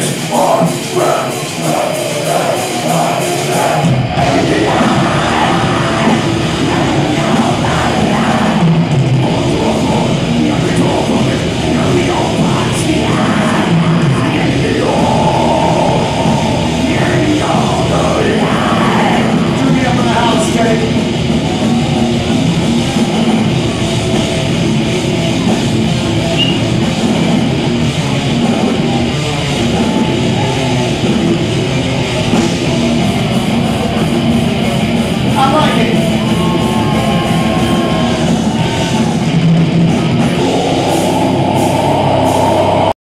steps